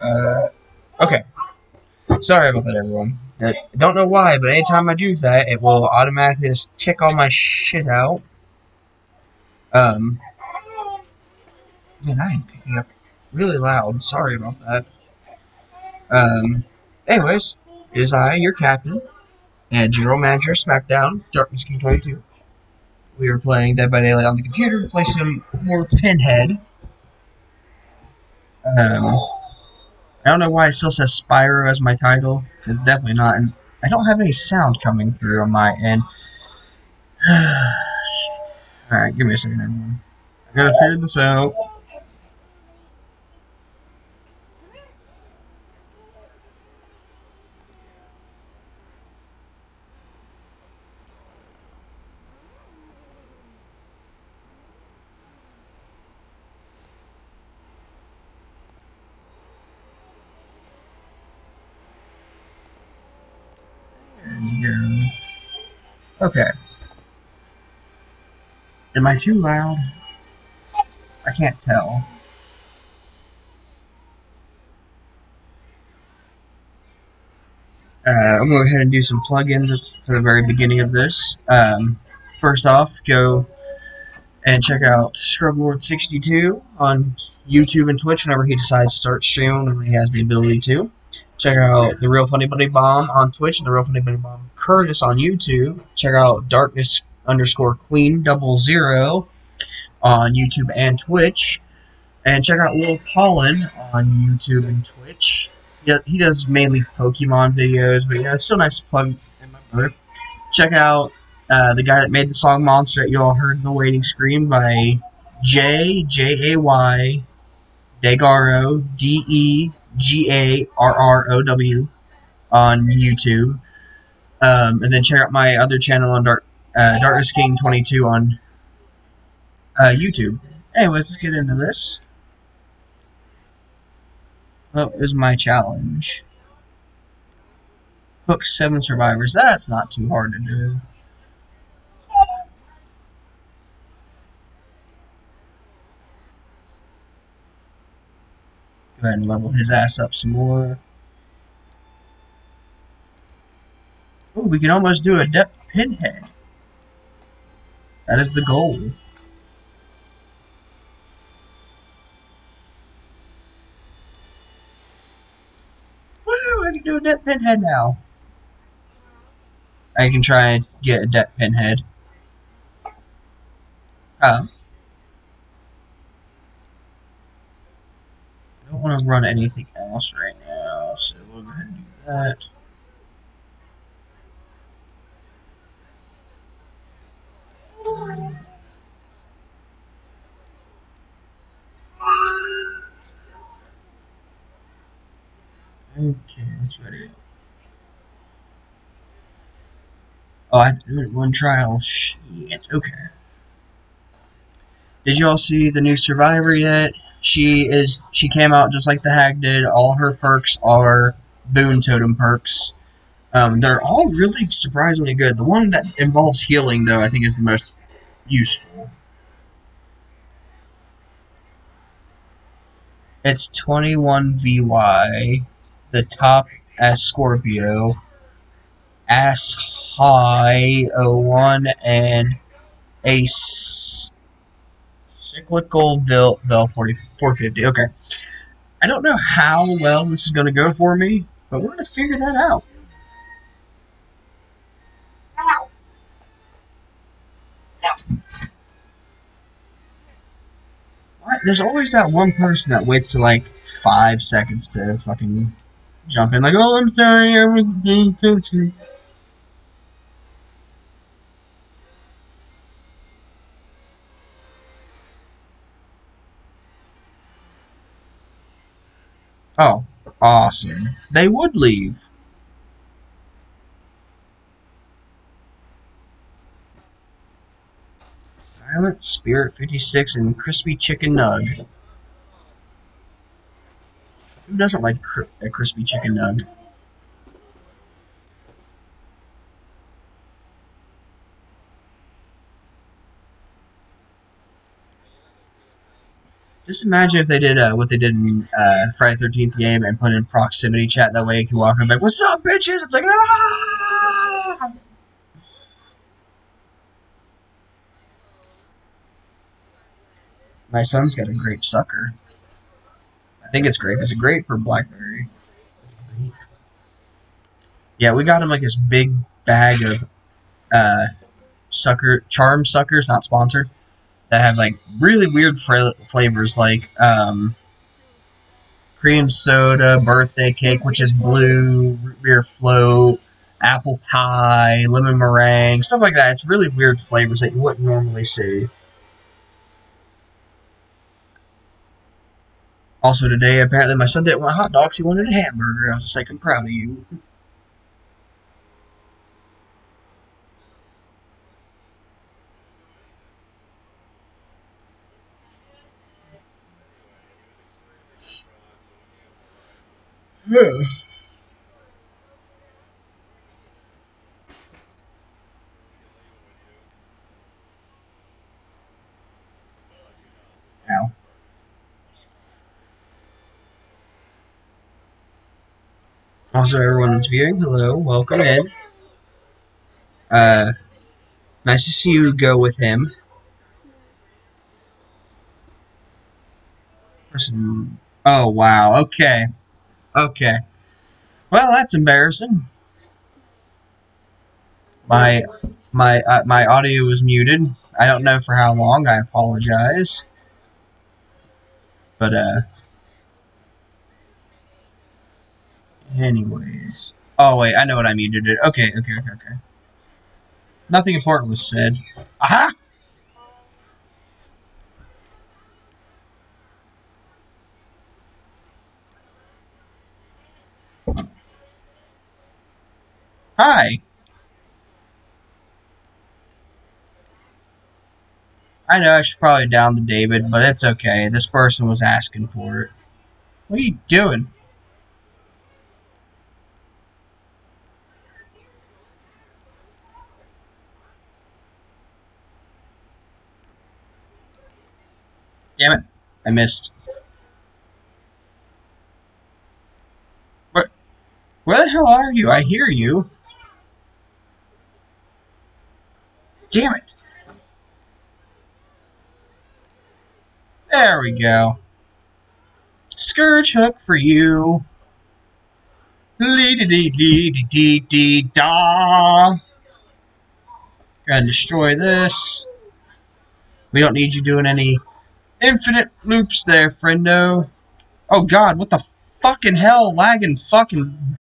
Uh, okay. Sorry about that, everyone. I don't know why, but anytime I do that, it will automatically just check all my shit out. Um, man, I am picking up really loud. Sorry about that. Um, anyways, it is I, your captain, and general manager of SmackDown, Darkness King 22. We are playing Dead by Daylight on the computer, play some more Pinhead. Um, I don't know why it still says Spyro as my title. It's definitely not. And I don't have any sound coming through on my end. Alright, give me a second, everyone. I gotta figure this out. Okay. Am I too loud? I can't tell. Uh, I'm going to go ahead and do some plugins for the very beginning of this. Um, first off, go and check out Scrublord62 on YouTube and Twitch whenever he decides to start streaming, whenever he has the ability to. Check out The Real Funny Buddy Bomb on Twitch and The Real Funny Buddy Bomb Curtis on YouTube. Check out Darkness underscore Queen double zero on YouTube and Twitch. And check out Will Pollen on YouTube and Twitch. He does, he does mainly Pokemon videos, but yeah, it's still nice to plug in my brother. Check out uh, the guy that made the song Monster that you all heard in the waiting screen by J J A Y Degarrow D E G A R R O W on YouTube. Um, and then check out my other channel on Dark uh, Darkness King 22 on uh, YouTube. Anyways, let's get into this. What is my challenge? Hook seven survivors. That's not too hard to do. Go ahead and level his ass up some more. Oh, we can almost do a depth pinhead. That is the goal. Woo! I can do a depth pinhead now. I can try and get a depth pinhead. Oh. Don't want to run anything else right now, so we'll go ahead and do that. Okay, let's ready. Oh, I it one trial. Shit. Okay. Did you all see the new Survivor yet? She is. She came out just like the Hag did. All her perks are Boon Totem perks. Um, they're all really surprisingly good. The one that involves healing, though, I think is the most useful. It's 21 VY. The top as Scorpio. Ass High 01 and a s- cyclical Vel, Vel 40, 450. Okay. I don't know how well this is going to go for me, but we're going to figure that out. What? There's always that one person that waits to like five seconds to fucking jump in, like, oh, I'm sorry, I wasn't paying attention. Oh, awesome. They would leave. Silent Spirit 56 and Crispy Chicken Nug. Who doesn't like a crispy chicken nug? Just imagine if they did uh, what they did in uh, Friday Thirteenth game and put in proximity chat. That way you can walk around like, "What's up, bitches?" It's like, ah. My son's got a grape sucker. I think it's grape. Is it grape or blackberry? Yeah, we got him like this big bag of uh, sucker charm suckers, not sponsored, that have like really weird fra- flavors, like um, cream soda, birthday cake, which is blue, root beer float, apple pie, lemon meringue, stuff like that. It's really weird flavors that you wouldn't normally see. Also today, apparently my son didn't want hot dogs; he wanted a hamburger. I was just like, "I'm proud of you." Yeah. Ow. Also, everyone that's viewing, hello, welcome in. Uh, nice to see you go with him. Person. Oh wow. Okay. Okay. Well, that's embarrassing. My my uh, my audio was muted. I don't know for how long. I apologize. But uh. Anyways. Oh wait, I know what I muted it. Okay, okay, okay, okay. Nothing important was said. Aha! Hi. I know I should probably down the David, but it's okay. This person was asking for it. What are you doing? Damn it. I missed. Where, where the hell are you? I hear you. Damn it. There we go. Scourge hook for you. Lee dee dee dee dee dee dee da. Go ahead and destroy this. We don't need you doing any infinite loops there, friendo. Oh god, what the fucking hell? Lagging fucking